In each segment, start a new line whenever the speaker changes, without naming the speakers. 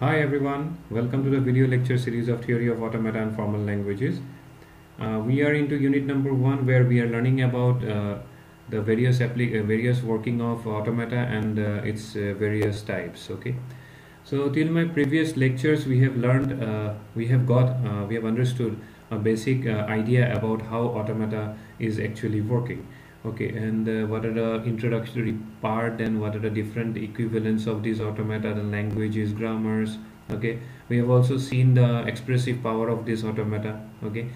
Hi everyone, welcome to the video lecture series of Theory of Automata and Formal Languages. Uh, we are into unit number one where we are learning about uh, the various uh, various working of automata and uh, its uh, various types. Okay, so till my previous lectures we have learned, uh, we have got, we have understood a basic idea about how automata is actually working okay and uh, what are the introductory part and what are the different equivalents of these automata? The languages grammars okay? We have also seen the expressive power of this automata okay?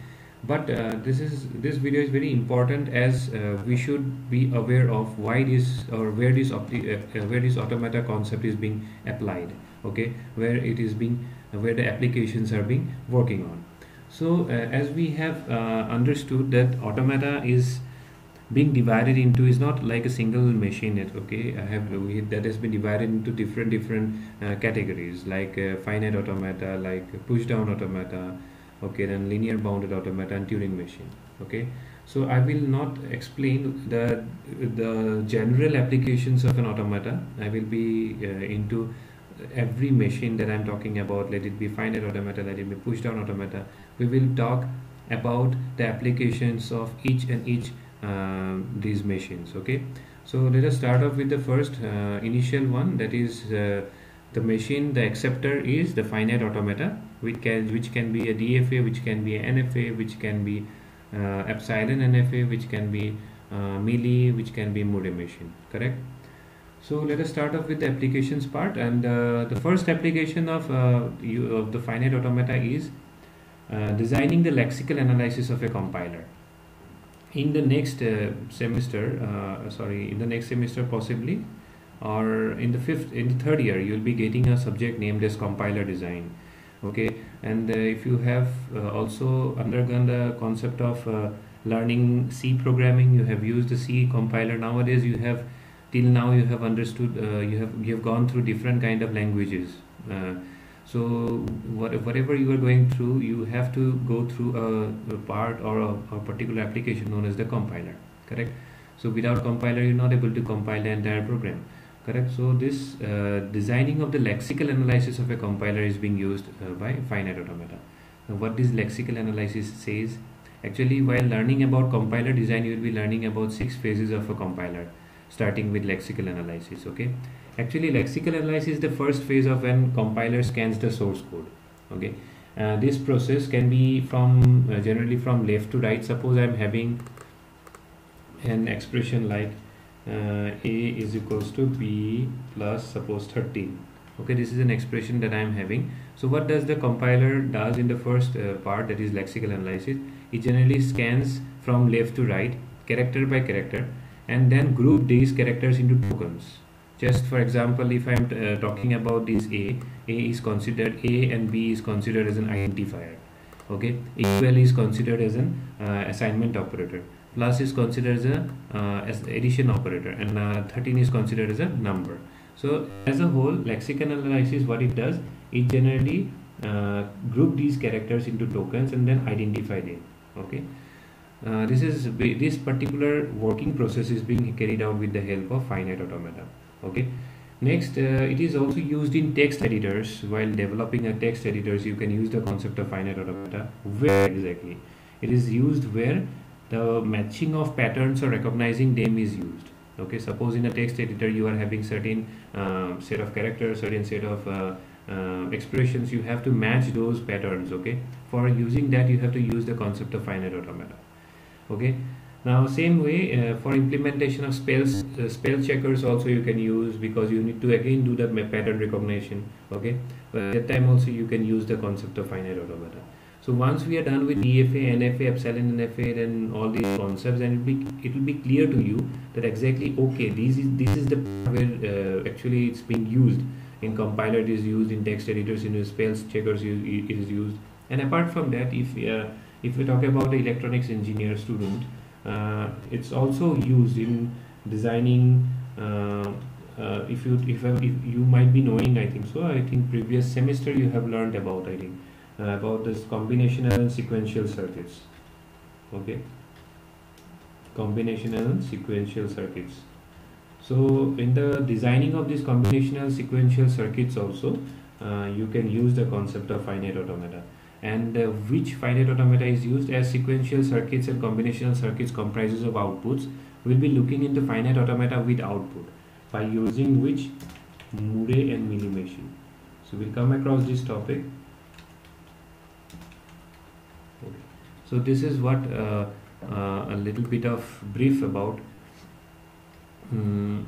But uh, this is this video is very important as uh, we should be aware of why this or where this uh, uh, where this automata concept is being applied okay? Where it is being where the applications are being working on. So uh, as we have understood that automata is being divided into is not like a single machine okay? I have that has been divided into different different uh, categories like uh, finite automata like push down automata okay? Then linear bounded automata and turing machine okay? So i will not explain the the general applications of an automata. I will be uh, into every machine that i'm talking about. Let it be finite automata let it be push down automata. We will talk about the applications of each and each uh, these machines okay? So let us start off with the first uh, initial one that is uh, the machine the acceptor is the finite automata which can which can be a DFA which can be an NFA which can be uh, epsilon NFA which can be uh, mealy which can be Moore machine correct? So let us start off with the applications part and uh, the first application of, you, of the finite automata is designing the lexical analysis of a compiler in the next uh, semester uh, sorry in the next semester possibly or in the fifth in the third year you'll be getting a subject named as compiler design okay? And uh, if you have uh, also undergone the concept of uh, learning c programming you have used the c compiler. Nowadays you have till now you have understood uh, you have you have gone through different kind of languages so whatever you are going through you have to go through a, a part or a, a, particular application known as the compiler correct? So without compiler you're not able to compile the entire program correct? So this uh, designing of the lexical analysis of a compiler is being used uh, by finite automata. Now what this lexical analysis says actually while learning about compiler design you will be learning about six phases of a compiler starting with lexical analysis okay actually lexical analysis is the first phase of when compiler scans the source code okay? Uh, this process can be from uh, generally from left to right. Suppose i'm having an expression like uh, a is equals to b plus suppose 13 okay? This is an expression that i'm having. So what does the compiler does in the first uh, part that is lexical analysis? It generally scans from left to right character by character and then group these characters into tokens just for example if i'm uh, talking about this a a is considered a and b is considered as an identifier okay? Equal is considered as an uh, assignment operator plus is considered as a uh, as addition operator and uh, 13 is considered as a number. So as a whole lexical analysis what it does it generally uh, group these characters into tokens and then identify them okay? Uh, this is this particular working process is being carried out with the help of finite automata okay. Next uh, it is also used in text editors. While developing a text editors you can use the concept of finite automata. Where exactly? It is used where the matching of patterns or recognizing them is used. Okay. Suppose in a text editor you are having certain uh, set of characters certain set of uh, uh, expressions. You have to match those patterns. Okay. For using that you have to use the concept of finite automata. Okay now same way uh, for implementation of spells uh, spell checkers also you can use because you need to again do the pattern recognition okay? But at that time also you can use the concept of finite automata. So once we are done with DFA, NFA, epsilon NFA then all these concepts and it will be it will be clear to you that exactly okay this is this is the where uh, actually it's being used. In compiler it is used in text editors in spells checkers it is used. And apart from that if if we talk about the electronics engineer student it's also used in designing uh, uh, if you if, if you might be knowing I think so. I think previous semester you have learned about I think about this combinational and sequential circuits. Okay? Combinational and sequential circuits. So in the designing of these combinational sequential circuits also uh, you can use the concept of finite automata and uh, which finite automata is used as sequential circuits and combinational circuits comprises of outputs we'll be looking into finite automata with output by using which? Moore and machine. So we'll come across this topic. Okay. so this is what uh, uh, a little bit of brief about um,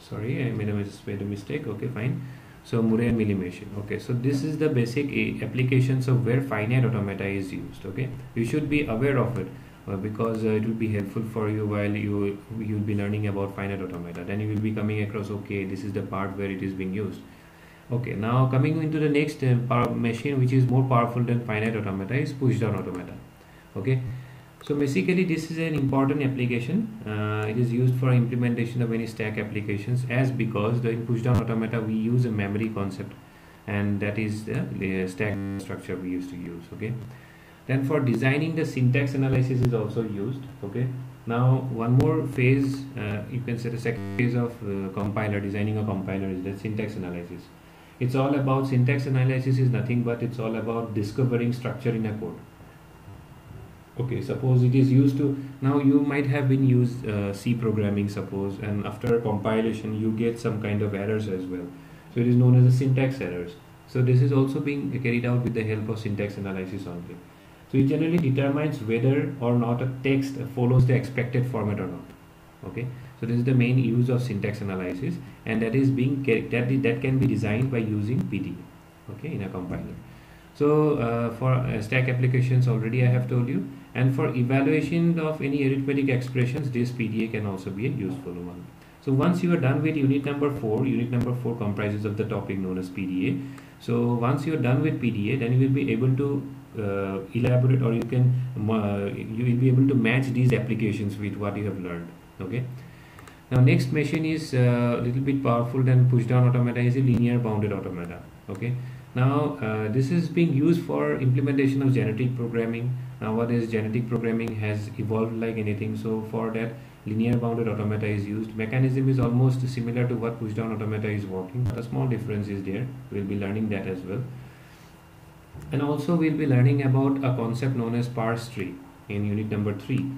sorry I made a, made a mistake. Okay fine so Moore and Mealy okay. So this is the basic applications of where finite automata is used okay. You should be aware of it uh, because uh, it will be helpful for you while you you will be learning about finite automata. Then you will be coming across okay this is the part where it is being used. Okay now coming into the next uh, machine which is more powerful than finite automata is pushdown automata okay so basically this is an important application. Uh, it is used for implementation of any stack applications as because the in pushdown automata we use a memory concept. And that is the, the stack structure we used to use okay? Then for designing the syntax analysis is also used okay? Now one more phase uh, you can say the second phase of uh, compiler designing a compiler is the syntax analysis. It's all about syntax analysis is nothing but it's all about discovering structure in a code okay suppose it is used to now you might have been used uh, C programming suppose and after compilation you get some kind of errors as well so it is known as the syntax errors so this is also being carried out with the help of syntax analysis only so it generally determines whether or not a text follows the expected format or not. Okay. So this is the main use of syntax analysis and that is being that, that can be designed by using PDA okay in a compiler. So uh, for uh, stack applications already I have told you and for evaluation of any arithmetic expressions this PDA can also be a useful one. So once you are done with unit number 4, unit number 4 comprises of the topic known as PDA. So once you are done with PDA then you will be able to uh, elaborate or you can uh, you will be able to match these applications with what you have learned okay now next machine is a uh, little bit powerful than push down automata is a linear bounded automata okay now uh, this is being used for implementation of genetic programming nowadays genetic programming has evolved like anything so for that linear bounded automata is used. Mechanism is almost similar to what pushdown automata is working but a small difference is there. We'll be learning that as well. And also we'll be learning about a concept known as parse tree in unit number 3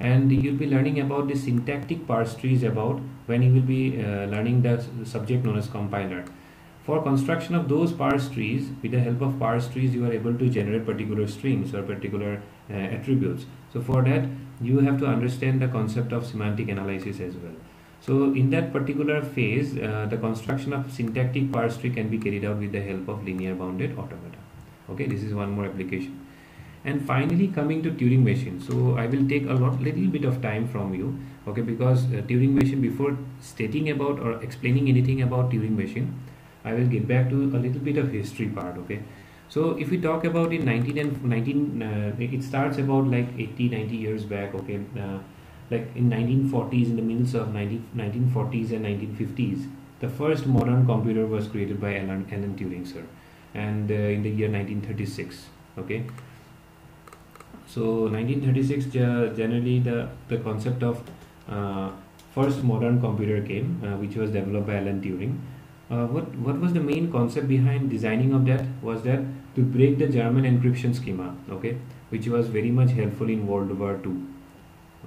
and you'll be learning about the syntactic parse trees about when you will be uh, learning the subject known as compiler for construction of those parse trees with the help of parse trees you are able to generate particular strings or particular uh, attributes. So for that you have to understand the concept of semantic analysis as well. So in that particular phase uh, the construction of syntactic parse tree can be carried out with the help of linear bounded automata. Okay this is one more application. And finally coming to Turing machine. So I will take a lot little bit of time from you okay because uh, Turing machine before stating about or explaining anything about Turing machine I will get back to a little bit of history part okay? So if we talk about in 19 and 19 uh, it starts about like 80 90 years back okay? Uh, like in 1940s in the middle of 19, 1940s and 1950s the first modern computer was created by Alan, Alan Turing sir and uh, in the year 1936 okay? So 1936 generally the the concept of uh, first modern computer came uh, which was developed by Alan Turing uh, what what was the main concept behind designing of that was that to break the German encryption schema okay which was very much helpful in World War II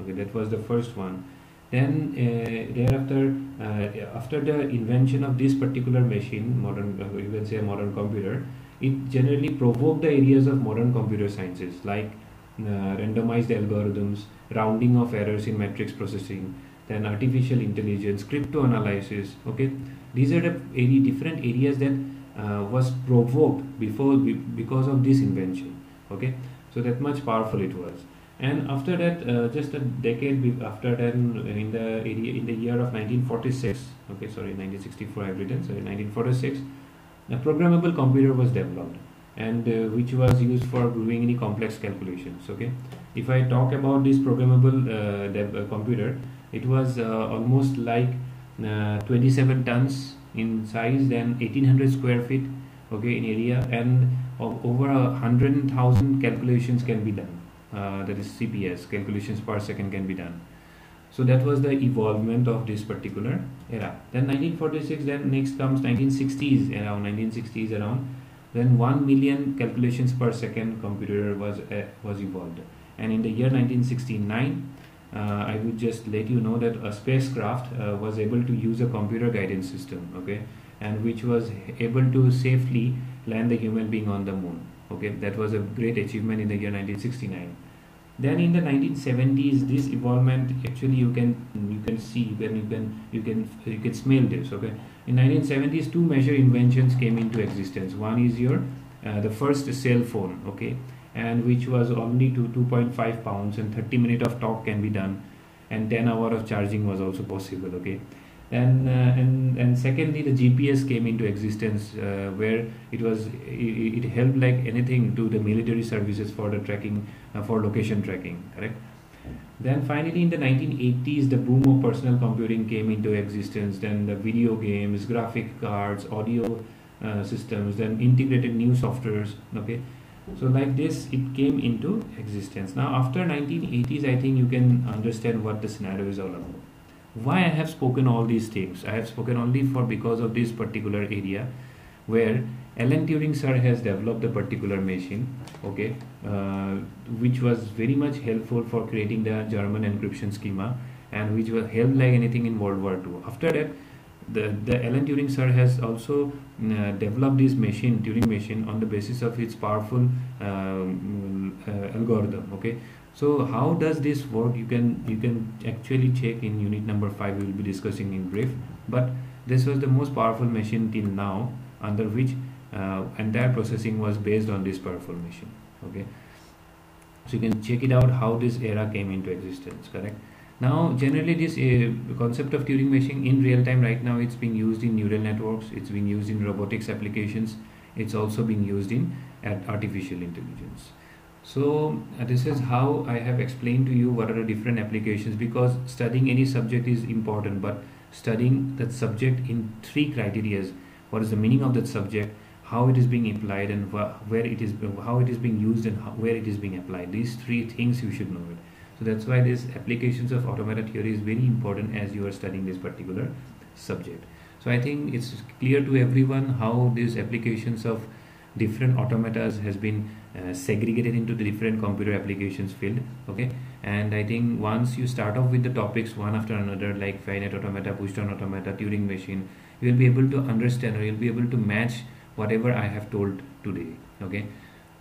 okay that was the first one. Then uh, thereafter, uh, after the invention of this particular machine, modern, uh, you can say modern computer, it generally provoked the areas of modern computer sciences like uh, randomized algorithms, rounding of errors in matrix processing, then artificial intelligence, crypto analysis. Okay, these are the area, different areas that uh, was provoked before because of this invention. Okay, so that much powerful it was and after that uh, just a decade after that in the area in the year of 1946 okay sorry 1964 I've written sorry 1946 a programmable computer was developed and uh, which was used for doing any complex calculations okay if I talk about this programmable uh, uh computer it was uh, almost like uh, 27 tons in size then 1800 square feet okay in area and of over a hundred thousand calculations can be done. Uh, that is CPS calculations per second can be done. So that was the evolvement of this particular era. Then 1946 then next comes 1960s around 1960s around. Then 1 million calculations per second computer was uh, was evolved. And in the year 1969 uh, I would just let you know that a spacecraft uh, was able to use a computer guidance system okay and which was able to safely land the human being on the moon okay. That was a great achievement in the year 1969 then in the 1970s this evolvement actually you can you can see when you can you can you can smell this okay. In 1970s two major inventions came into existence. One is your uh, the first cell phone okay and which was only to 2.5 pounds and 30 minutes of talk can be done and 10 hour of charging was also possible okay? And uh, and and secondly the gps came into existence uh, where it was it, it, helped like anything to the military services for the tracking uh, for location tracking correct? Then finally in the 1980s the boom of personal computing came into existence then the video games graphic cards audio uh, systems then integrated new softwares okay so like this it came into existence. Now after 1980s i think you can understand what the scenario is all about. Why i have spoken all these things? I have spoken only for because of this particular area where alan turing sir has developed a particular machine okay uh, which was very much helpful for creating the german encryption schema and which will help like anything in world war ii after that the, the alan turing sir has also uh, developed this machine turing machine on the basis of its powerful um, uh, algorithm okay? So how does this work? You can you can actually check in unit number 5 we will be discussing in brief. But this was the most powerful machine till now under which uh, entire processing was based on this powerful machine okay? So you can check it out how this era came into existence correct now generally this uh, concept of turing machine in real time right now it's being used in neural networks it's being used in robotics applications it's also being used in artificial intelligence. So uh, this is how I have explained to you what are the different applications because studying any subject is important but studying that subject in three criterias what is the meaning of that subject how it is being applied and wh- where it is how it is being used and how, where it is being applied these three things you should know it so that's why this applications of automata theory is very important as you are studying this particular subject. So i think it's clear to everyone how these applications of different automatas has been uh, segregated into the different computer applications field okay? And i think once you start off with the topics one after another like finite automata push-down automata turing machine you will be able to understand or you'll be able to match whatever i have told today okay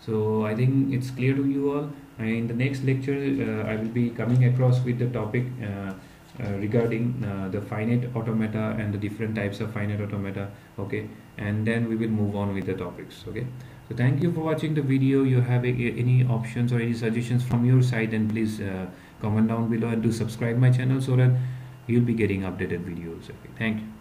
so i think it's clear to you all. In the next lecture uh, i will be coming across with the topic uh, uh, regarding uh, the finite automata and the different types of finite automata okay? And then we will move on with the topics okay? So thank you for watching the video. You have a, any options or any suggestions from your side then please uh, comment down below and do subscribe my channel so that you'll be getting updated videos okay? Thank you